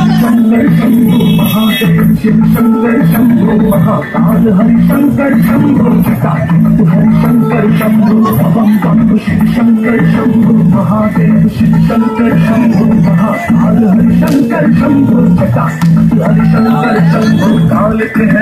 शंकर शंभु महाकाल हरिशंकर शंभु हरिशंकर शंभु भवम बम शिव शंकर शंभु महादेव शिव शंकर शंभु महाकाल हरिशंकर शंभु हरिशंकर शंभु काल है महा